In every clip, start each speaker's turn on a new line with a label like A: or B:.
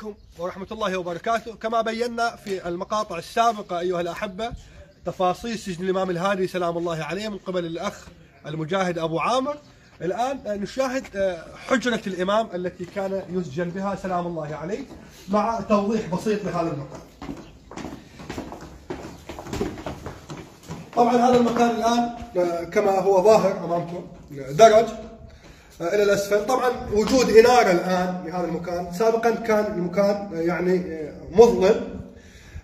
A: عليكم ورحمة الله وبركاته. كما بينا في المقاطع السابقة أيها الأحبة تفاصيل سجن الإمام الهادي سلام الله عليه من قبل الأخ المجاهد أبو عامر. الآن نشاهد حجرة الإمام التي كان يسجن بها سلام الله عليه مع توضيح بسيط لهذا المكان طبعا هذا المكان الآن كما هو ظاهر أمامكم درج. إلى الأسفل. طبعا وجود إنارة الآن في هذا المكان سابقا كان المكان يعني مظلم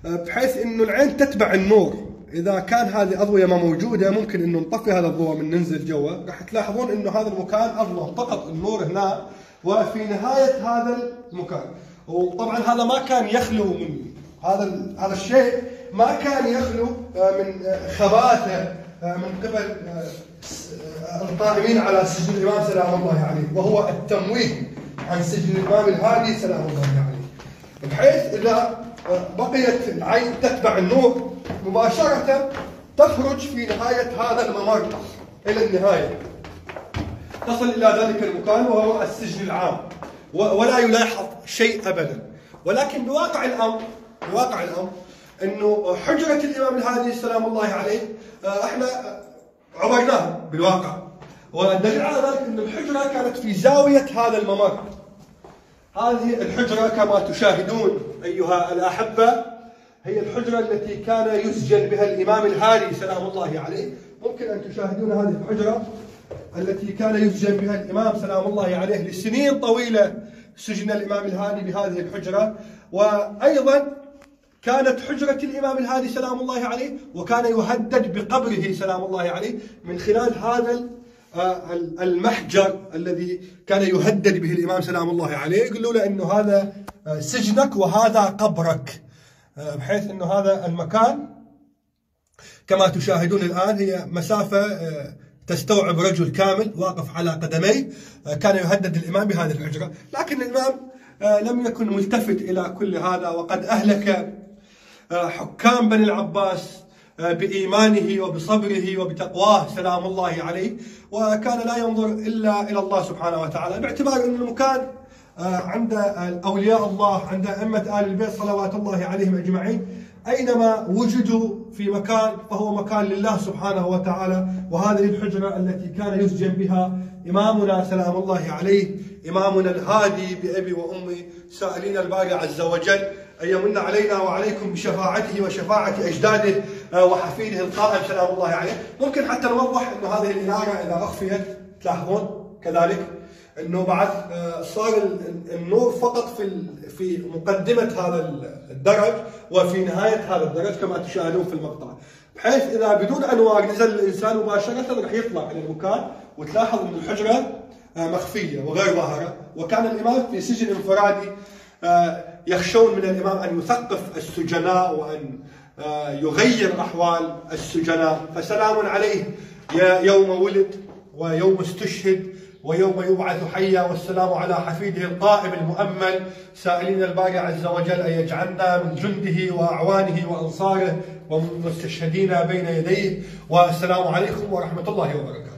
A: بحيث إنه العين تتبع النور. إذا كان هذه أضوية ما موجودة ممكن إنه نطفي هذا الضوء من ننزل جوا. راح تلاحظون إنه هذا المكان أظلم فقط النور هنا وفي نهاية هذا المكان. وطبعا هذا ما كان يخلو من هذا هذا الشيء ما كان يخلو من خباثة من قبل القائمين على سجن الإمام سلام الله عليه وهو التمويه عن سجن الإمام الهادي سلام الله عليه. بحيث إذا بقيت العين تتبع النور مباشرة تخرج في نهاية هذا الممر إلى النهاية. تصل إلى ذلك المكان وهو السجن العام ولا يلاحظ شيء ابدا. ولكن بواقع الأمر بواقع الأمر إنه حجرة الإمام الهادي سلام الله عليه إحنا عبرناها بالواقع. والدليل على ذلك إن الحجرة كانت في زاوية هذا الممر هذه الحجرة كما تشاهدون أيها الأحبة هي الحجرة التي كان يسجن بها الإمام الهادي سلام الله عليه. ممكن أن تشاهدون هذه الحجرة التي كان يسجن بها الإمام سلام الله عليه لسنين طويلة سجن الإمام الهادي بهذه الحجرة. وأيضا كانت حجرة الإمام الهادي سلام الله عليه وكان يهدد بقبره سلام الله عليه من خلال هذا المحجر الذي كان يهدد به الإمام سلام الله عليه. يقولوا له أنه هذا سجنك وهذا قبرك بحيث أنه هذا المكان كما تشاهدون الآن هي مسافة تستوعب رجل كامل واقف على قدميه كان يهدد الإمام بهذه الحجرة. لكن الإمام لم يكن ملتفت إلى كل هذا وقد أهلك حكام بني العباس بإيمانه وبصبره وبتقواه سلام الله عليه. وكان لا ينظر إلا إلى الله سبحانه وتعالى باعتبار أن المكان عند أولياء الله عند أئمة آل البيت صلوات الله عليهم أجمعين. أينما وجدوا في مكان فهو مكان لله سبحانه وتعالى وهذه الحجرة التي كان يسجن بها إمامنا سلام الله عليه إمامنا الهادي بأبي وأمي سائلين الباري عز وجل أن يمن علينا وعليكم بشفاعته وشفاعة أجداده وحفيده القائم سلام الله عليه. ممكن حتى نوضح أنه هذه الإنارة إذا أخفيت تلاحظون؟ كذلك. أنه بعد صار النور فقط في في مقدمة هذا الدرج وفي نهاية هذا الدرج كما تشاهدون في المقطع. بحيث إذا بدون أنوار نزل الإنسان مباشرة راح يطلع إلى المكان وتلاحظ أن الحجرة مخفية وغير ظاهرة. وكان الإمام في سجن انفرادي يخشون من الإمام أن يثقف السجناء وأن يغير أحوال السجناء. فسلام عليه يوم ولد ويوم استشهد. ويوم يبعث حيا والسلام على حفيده القائم المؤمل سائلين الباري عز وجل أن يجعلنا من جنده وأعوانه وأنصاره ومستشهدين بين يديه. والسلام عليكم ورحمة الله وبركاته.